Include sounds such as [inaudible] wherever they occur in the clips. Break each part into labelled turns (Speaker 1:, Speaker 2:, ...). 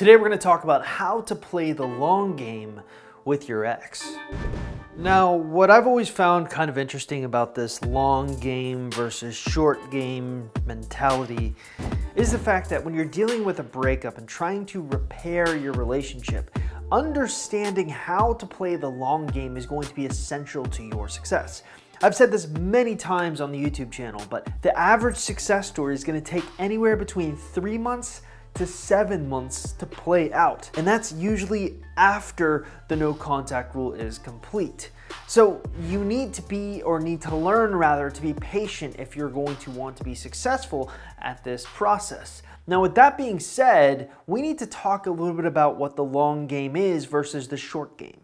Speaker 1: Today we're going to talk about how to play the long game with your ex. Now, what I've always found kind of interesting about this long game versus short game mentality is the fact that when you're dealing with a breakup and trying to repair your relationship, understanding how to play the long game is going to be essential to your success. I've said this many times on the YouTube channel, but the average success story is gonna take anywhere between three months to seven months to play out. And that's usually after the no contact rule is complete. So you need to be, or need to learn rather, to be patient if you're going to want to be successful at this process. Now, with that being said, we need to talk a little bit about what the long game is versus the short game.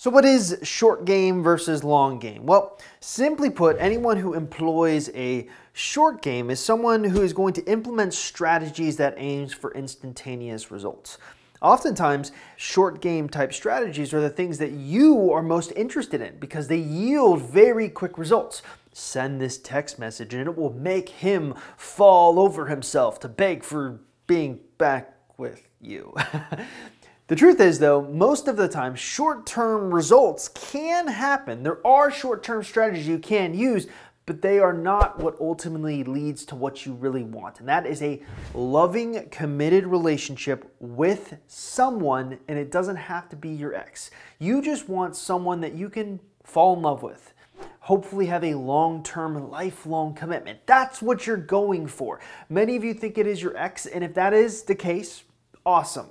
Speaker 1: So what is short game versus long game? Well, simply put, anyone who employs a short game is someone who is going to implement strategies that aims for instantaneous results. Oftentimes, short game type strategies are the things that you are most interested in because they yield very quick results. Send this text message and it will make him fall over himself to beg for being back with you. [laughs] The truth is, though, most of the time, short term results can happen. There are short term strategies you can use, but they are not what ultimately leads to what you really want. And that is a loving, committed relationship with someone, and it doesn't have to be your ex. You just want someone that you can fall in love with. Hopefully, have a long term, lifelong commitment. That's what you're going for. Many of you think it is your ex, and if that is the case, awesome.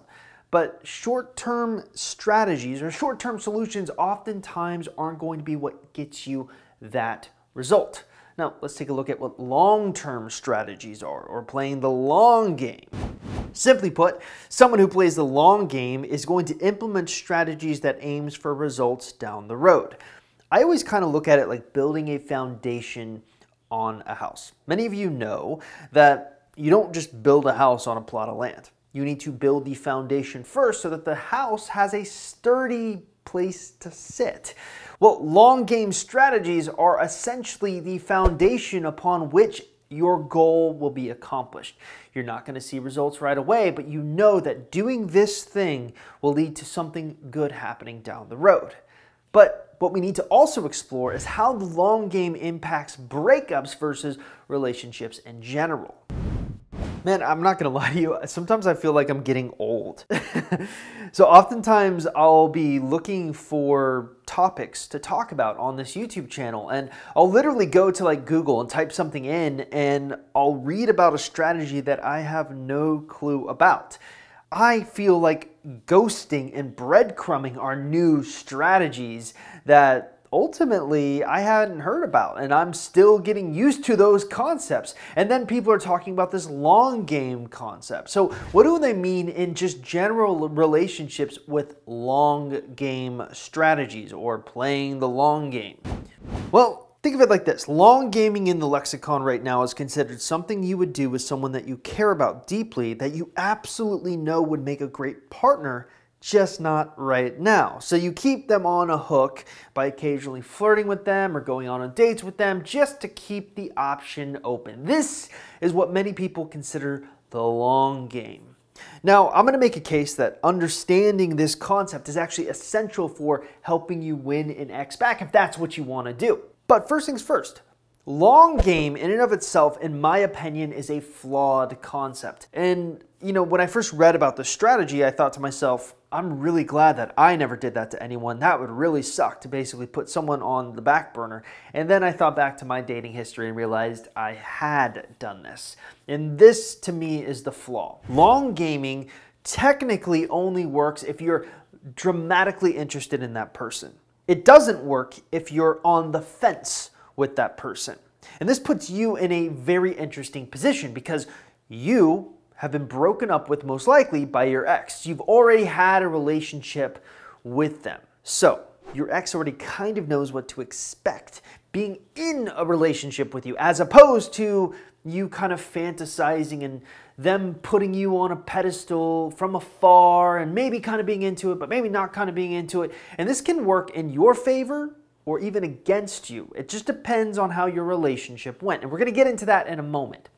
Speaker 1: But short term strategies or short term solutions oftentimes aren't going to be what gets you that result. Now, let's take a look at what long term strategies are or playing the long game. Simply put, someone who plays the long game is going to implement strategies that aims for results down the road. I always kind of look at it like building a foundation on a house. Many of you know that you don't just build a house on a plot of land you need to build the foundation first so that the house has a sturdy place to sit. Well, long game strategies are essentially the foundation upon which your goal will be accomplished. You're not going to see results right away, but you know that doing this thing will lead to something good happening down the road. But what we need to also explore is how the long game impacts breakups versus relationships in general. Man, I'm not gonna [laughs] lie to you, sometimes I feel like I'm getting old. [laughs] so oftentimes I'll be looking for topics to talk about on this YouTube channel and I'll literally go to like Google and type something in and I'll read about a strategy that I have no clue about. I feel like ghosting and breadcrumbing are new strategies that ultimately I hadn't heard about, and I'm still getting used to those concepts. And then people are talking about this long game concept. So, what do they mean in just general relationships with long game strategies or playing the long game? Well, Think of it like this long gaming in the lexicon right now is considered something you would do with someone that you care about deeply, that you absolutely know would make a great partner just not right now. So you keep them on a hook by occasionally flirting with them or going on dates with them just to keep the option open. This is what many people consider the long game. Now, I'm going to make a case that understanding this concept is actually essential for helping you win an ex back if that's what you want to do. But first things first, Long game, in and of itself, in my opinion, is a flawed concept. And, you know, when I first read about the strategy, I thought to myself, I'm really glad that I never did that to anyone. That would really suck to basically put someone on the back burner. And then I thought back to my dating history and realized I had done this. And this, to me, is the flaw. Long gaming technically only works if you're dramatically interested in that person. It doesn't work if you're on the fence with that person. And this puts you in a very interesting position because you have been broken up with most likely by your ex. You've already had a relationship with them. So, your ex already kind of knows what to expect being in a relationship with you, as opposed to you kind of fantasizing and them putting you on a pedestal from afar and maybe kind of being into it, but maybe not kind of being into it. And this can work in your favor or even against you. It just depends on how your relationship went. And we're going to get into that in a moment.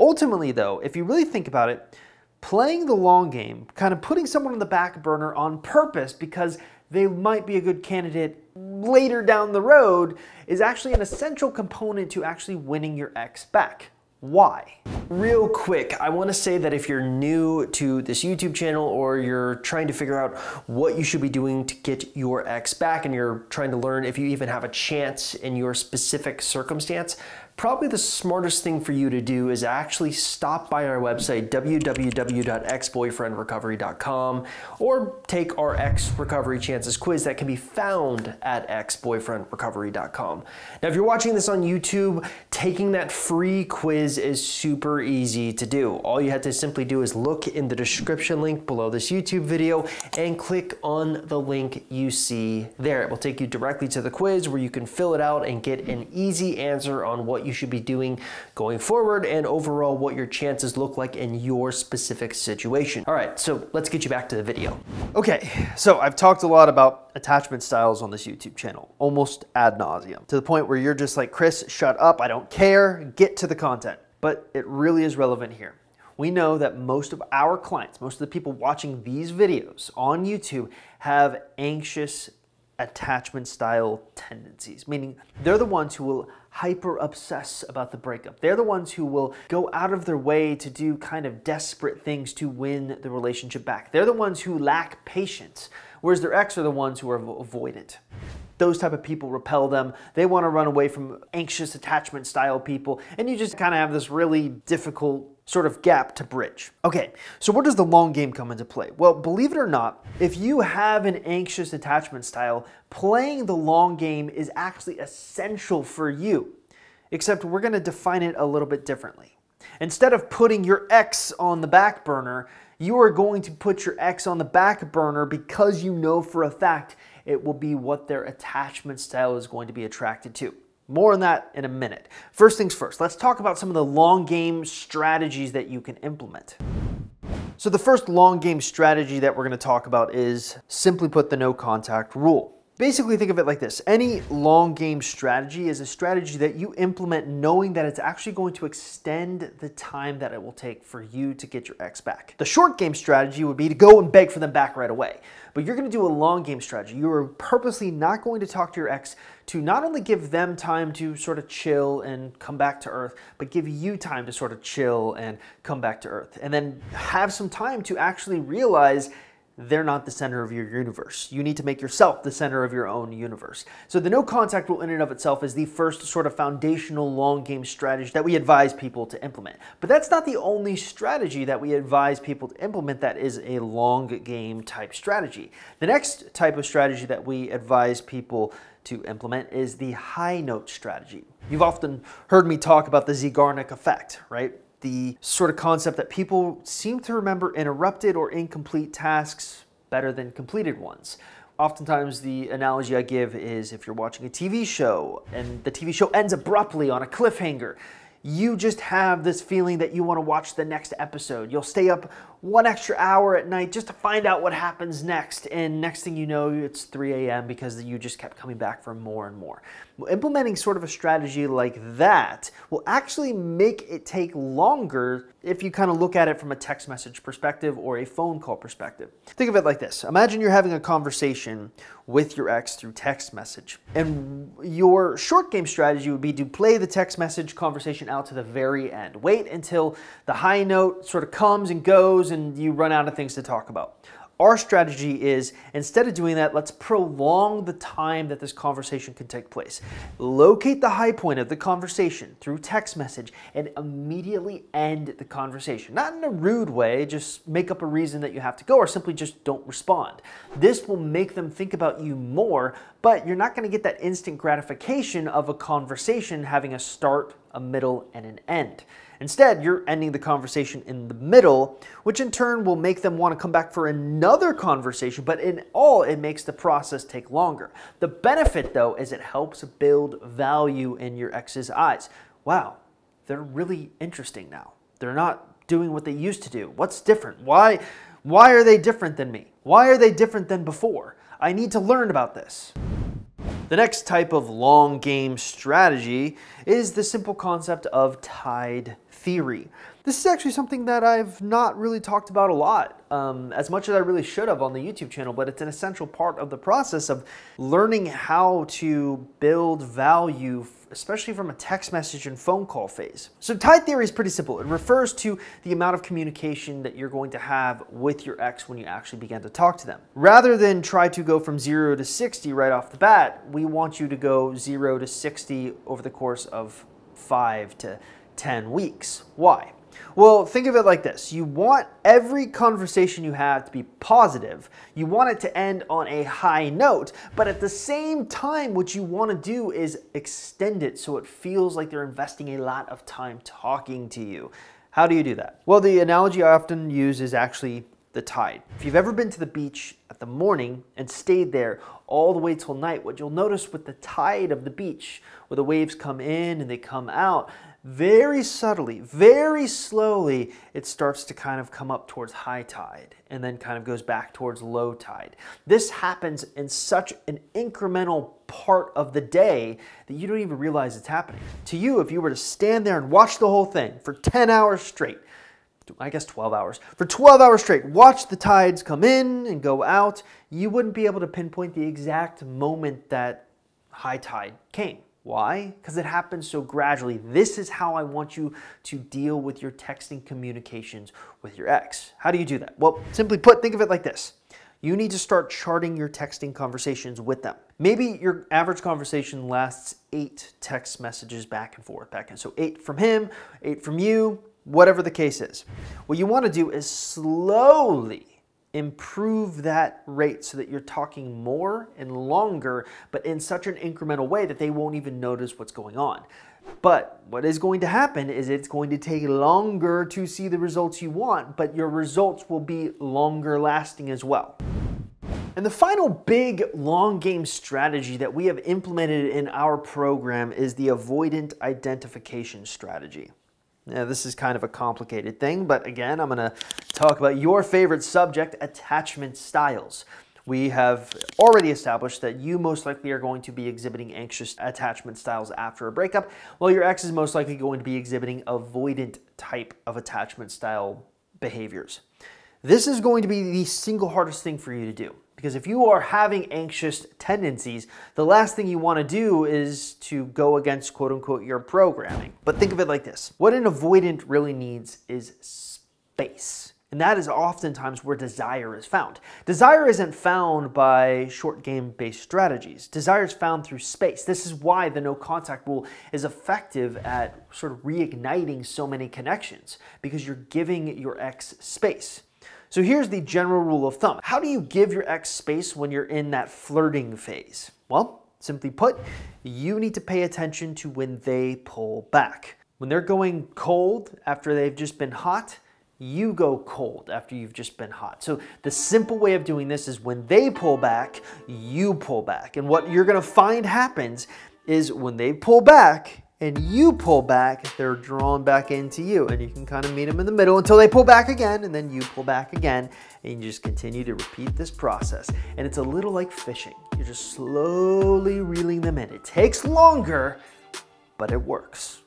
Speaker 1: Ultimately, though, if you really think about it, playing the long game, kind of putting someone on the back burner on purpose because they might be a good candidate later down the road, is actually an essential component to actually winning your ex back. Why?
Speaker 2: Real quick, I want to say that if you're new to this YouTube channel or you're trying to figure out what you should be doing to get your ex back and you're trying to learn if you even have a chance in your specific circumstance, probably the smartest thing for you to do is actually stop by our website, www.exboyfriendrecovery.com, or take our Ex Recovery Chances quiz that can be found at exboyfriendrecovery.com. Now, if you're watching this on YouTube, taking that free quiz is super easy to do. All you have to simply do is look in the description link below this YouTube video and click on the link you see there. It will take you directly to the quiz where you can fill it out and get an easy answer on what you should be doing going forward and overall what your chances look like in your specific situation. All right, so let's get you back to the video.
Speaker 1: Okay, so I've talked a lot about attachment styles on this YouTube channel, almost ad nauseum, to the point where you're just like, Chris, shut up, I don't care, get to the content. But it really is relevant here. We know that most of our clients, most of the people watching these videos on YouTube have anxious attachment style tendencies, meaning they're the ones who will hyper obsess about the breakup. They're the ones who will go out of their way to do kind of desperate things to win the relationship back. They're the ones who lack patience, whereas their ex are the ones who are avoidant those type of people repel them. They want to run away from anxious attachment style people, and you just kind of have this really difficult sort of gap to bridge. Okay, so where does the long game come into play? Well, believe it or not, if you have an anxious attachment style, playing the long game is actually essential for you, except we're going to define it a little bit differently. Instead of putting your ex on the back burner, you are going to put your ex on the back burner because you know for a fact it will be what their attachment style is going to be attracted to. More on that in a minute. First things first, let's talk about some of the long game strategies that you can implement. So the first long game strategy that we're going to talk about is simply put the no contact rule. Basically, think of it like this. Any long game strategy is a strategy that you implement knowing that it's actually going to extend the time that it will take for you to get your ex back. The short game strategy would be to go and beg for them back right away. But you're going to do a long game strategy. You are purposely not going to talk to your ex to not only give them time to sort of chill and come back to earth, but give you time to sort of chill and come back to earth. And then have some time to actually realize they're not the center of your universe. You need to make yourself the center of your own universe. So the no contact rule in and of itself is the first sort of foundational long game strategy that we advise people to implement. But that's not the only strategy that we advise people to implement that is a long game type strategy. The next type of strategy that we advise people to implement is the high note strategy. You've often heard me talk about the Zeigarnik effect, right? the sort of concept that people seem to remember interrupted or incomplete tasks better than completed ones. Oftentimes, the analogy I give is if you're watching a TV show and the TV show ends abruptly on a cliffhanger, you just have this feeling that you want to watch the next episode. You'll stay up one extra hour at night just to find out what happens next. And next thing you know, it's 3 a.m. because you just kept coming back for more and more. Implementing sort of a strategy like that will actually make it take longer if you kind of look at it from a text message perspective or a phone call perspective. Think of it like this. Imagine you're having a conversation with your ex through text message. And your short game strategy would be to play the text message conversation out to the very end. Wait until the high note sort of comes and goes and you run out of things to talk about. Our strategy is instead of doing that, let's prolong the time that this conversation can take place. Locate the high point of the conversation through text message and immediately end the conversation. Not in a rude way, just make up a reason that you have to go or simply just don't respond. This will make them think about you more, but you're not going to get that instant gratification of a conversation having a start, a middle, and an end. Instead, you're ending the conversation in the middle, which in turn will make them want to come back for another conversation, but in all, it makes the process take longer. The benefit, though, is it helps build value in your ex's eyes. Wow, they're really interesting now. They're not doing what they used to do. What's different? Why, why are they different than me? Why are they different than before? I need to learn about this. The next type of long game strategy is the simple concept of tide theory. This is actually something that I've not really talked about a lot, um, as much as I really should have on the YouTube channel, but it's an essential part of the process of learning how to build value, especially from a text message and phone call phase. So tide theory is pretty simple. It refers to the amount of communication that you're going to have with your ex when you actually begin to talk to them. Rather than try to go from zero to 60 right off the bat, we want you to go zero to 60 over the course of five to 10 weeks. Why? Well, think of it like this. You want every conversation you have to be positive. You want it to end on a high note, but at the same time, what you want to do is extend it so it feels like they're investing a lot of time talking to you. How do you do that? Well, the analogy I often use is actually the tide. If you've ever been to the beach at the morning and stayed there all the way till night, what you'll notice with the tide of the beach, where the waves come in and they come out, very subtly, very slowly, it starts to kind of come up towards high tide and then kind of goes back towards low tide. This happens in such an incremental part of the day that you don't even realize it's happening. To you, if you were to stand there and watch the whole thing for 10 hours straight, I guess 12 hours. For 12 hours straight, watch the tides come in and go out, you wouldn't be able to pinpoint the exact moment that high tide came. Why? Because it happens so gradually. This is how I want you to deal with your texting communications with your ex. How do you do that? Well, simply put, think of it like this. You need to start charting your texting conversations with them. Maybe your average conversation lasts eight text messages back and forth, back and so eight from him, eight from you, whatever the case is. What you want to do is slowly improve that rate so that you're talking more and longer, but in such an incremental way that they won't even notice what's going on. But what is going to happen is it's going to take longer to see the results you want, but your results will be longer lasting as well. And the final big long game strategy that we have implemented in our program is the avoidant identification strategy. Now, this is kind of a complicated thing, but again, I'm going to talk about your favorite subject, attachment styles. We have already established that you most likely are going to be exhibiting anxious attachment styles after a breakup, while your ex is most likely going to be exhibiting avoidant type of attachment style behaviors. This is going to be the single hardest thing for you to do. Because if you are having anxious tendencies, the last thing you want to do is to go against quote unquote your programming. But think of it like this what an avoidant really needs is space. And that is oftentimes where desire is found. Desire isn't found by short game based strategies. Desire is found through space. This is why the no contact rule is effective at sort of reigniting so many connections because you're giving your ex space. So here's the general rule of thumb. How do you give your ex space when you're in that flirting phase? Well, simply put, you need to pay attention to when they pull back. When they're going cold after they've just been hot, you go cold after you've just been hot. So the simple way of doing this is when they pull back, you pull back. And what you're gonna find happens is when they pull back, and you pull back, they're drawn back into you. And you can kind of meet them in the middle until they pull back again, and then you pull back again. And you just continue to repeat this process. And it's a little like fishing. You're just slowly reeling them in. It takes longer, but it works.